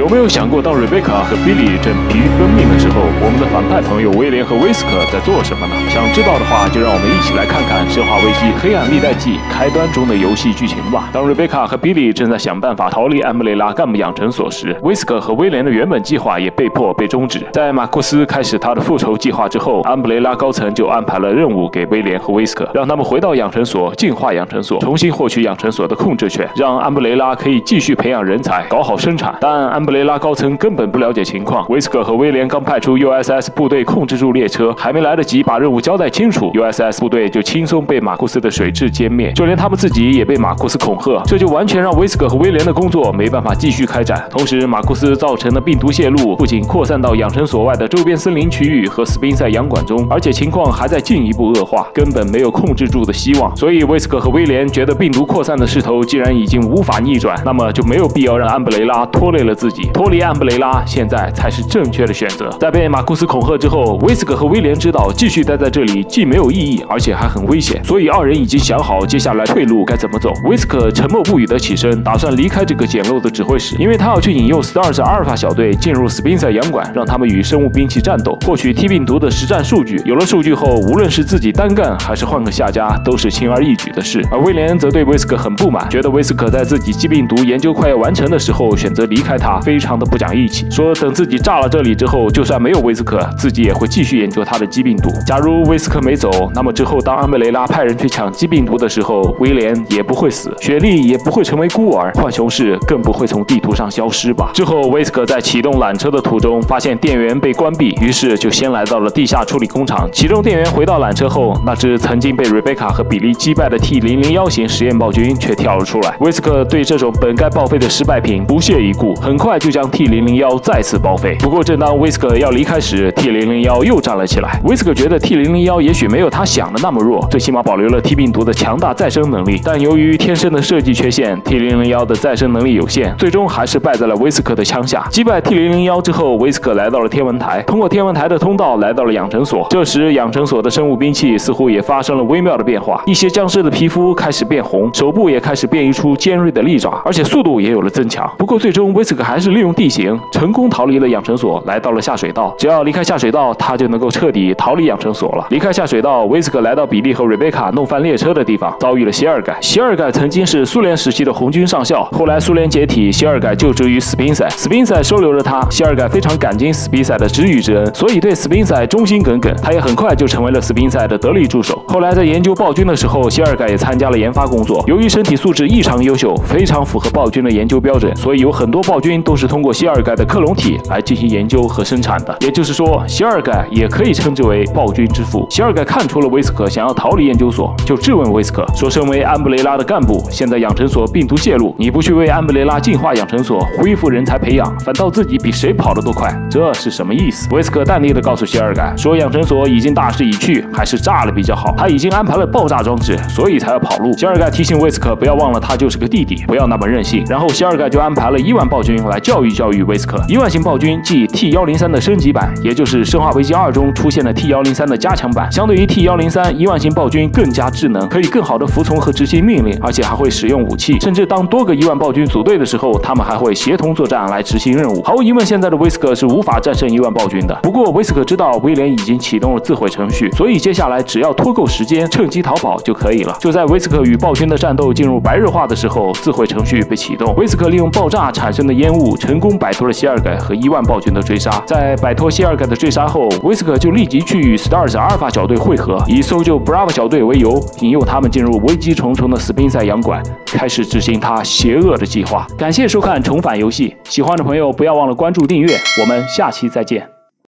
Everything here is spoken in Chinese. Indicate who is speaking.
Speaker 1: 有没有想过，当 Rebecca 和 Billy 正疲于奔命的时候，我们的反派朋友威廉和威斯克在做什么呢？想知道的话，就让我们一起来看看《生化危机：黑暗历代记》开端中的游戏剧情吧。当 Rebecca 和 Billy 正在想办法逃离安布雷拉干部养成所时，威斯克和威廉的原本计划也被迫被终止。在马库斯开始他的复仇计划之后，安布雷拉高层就安排了任务给威廉和威斯克，让他们回到养成所，净化养成所，重新获取养成所的控制权，让安布雷拉可以继续培养人才，搞好生产。但安布雷拉高层根本不了解情况，威斯克和威廉刚派出 USS 部队控制住列车，还没来得及把任务交代清楚，USS 部队就轻松被马库斯的水蛭歼灭，就连他们自己也被马库斯恐吓，这就完全让威斯克和威廉的工作没办法继续开展。同时，马库斯造成的病毒泄露不仅扩散到养成所外的周边森林区域和斯宾塞洋馆中，而且情况还在进一步恶化，根本没有控制住的希望。所以，威斯克和威廉觉得病毒扩散的势头既然已经无法逆转，那么就没有必要让安布雷拉拖累了自己，脱离安布雷拉现在才是正确的选择。在被马库斯恐吓之后，威斯克和威廉知道继续待在这里既没有意义，而且还很危险，所以二人已经想好接下来退路该怎么走。威斯克沉默不语地起身，打算离开这个简陋的指挥室，因为他要去引诱 Stars 阿尔法小队进入斯宾塞洋馆，让他们与生物兵器战斗，获取 T 病毒的实战数据。有了数据后，无论是自己单干还是换个下家，都是轻而易举的事。而威廉则对威斯克很不满，觉得威斯克在自己 G 病毒研究快要完成的时候选择离开他，非常的不讲义气。说等自己炸了这里之后，就算没有威斯克，自己也会继续研究他的 G 病毒。假如威斯克没走，那么之后当安贝雷拉派人去抢 G 病毒的时候，威廉也不会死，雪莉也不会成为孤儿，浣熊市更不会从地图上消失吧。之后，威斯克在启动缆车的途中发现电源被关闭，于是就先来到了地下处理工厂，启动电源回到缆车后，那只曾经被瑞贝卡和比利击败的 T 零零幺型实验暴君却跳了出来。威斯克对这种本该报废的失败品不屑一顾，很快就将 T 零零幺再次报废。不过，正当威斯克要离开时，T 零零幺又站了起来。威斯克觉得 T 零零幺也许没有他想的那么弱，最起码保留了 T 病毒的强大再生能力。但由于天生的设计缺陷，T 零零幺的再生能力有限，最终还是败在了威斯克的枪下。击败 T 零零幺之后，威斯克来到了天文台，通过天文台的通道来到了养成所。这时，养成所的生物兵器似乎也发生了微妙的变化，一些僵尸的皮肤开始变红，手部也开始变异出尖锐的利爪，而且速度也有了增强。不过，最终威斯克还是利用地形成功逃离了养成所，来到了下水道。只要离开下水道，他就能够彻底逃离养成所了。离开下水道，威斯克来到比利和瑞贝卡弄翻列车的地方，遭遇了谢尔盖。谢尔盖曾经是苏联时期的红军上校，后来苏联解体，谢尔盖就职于斯宾塞，斯宾塞收留了他。谢尔盖非常感激斯宾塞的知遇之恩，所以对斯宾塞忠心耿耿。他也很快就成为了斯宾塞的得力助手。后来在研究暴君的时候，谢尔盖也参加了研发工作。由于身体素质异常优秀，非常符合暴君的研究标准，所以有很多暴君都是是通过谢尔盖的克隆体来进行研究和生产的。也就是说，谢尔盖也可以称之为暴君之父。谢尔盖看出了威斯克想要逃离研究所，就质问威斯克说：“身为安布雷拉的干部，现在养成所病毒泄露，你不去为安布雷拉净化养成所、恢复人才培养，反倒自己比谁跑得都快，这是什么意思？”威斯克淡定地告诉谢尔盖说：“养成所已经大势已去，还是炸了比较好。他已经安排了爆炸装置，所以才要跑路。”谢尔盖提醒威斯克不要忘了，他就是个弟弟，不要那么任性。然后谢尔盖就安排了伊万暴君来救教育教育威斯克。伊万型暴君即 T 幺零三的升级版，也就是《生化危机二》中出现的 T 幺零三的加强版。相对于 T 幺零三，伊万型暴君更加智能，可以更好的服从和执行命令，而且还会使用武器。甚至当多个伊万暴君组队的时候，他们还会协同作战来执行任务。毫无疑问，现在的威斯克是无法战胜伊万暴君的。不过威斯克知道威廉已经启动了自毁程序，所以接下来只要拖够时间，趁机逃跑就可以了。就在威斯克与暴君的战斗进入白热化的时候，自毁程序被启动。威斯克利用爆炸产生的烟雾，成功摆脱了谢尔盖和伊万暴君的追杀。在摆脱谢尔盖的追杀后，威斯克就立即去与 Stars 阿尔法小队会合，以搜救 Bravo 小队为由，引诱他们进入危机重重的斯宾塞洋馆，开始执行他邪恶的计划。感谢收看《重返游戏》，喜欢的朋友不要忘了关注订阅，我们下期再见。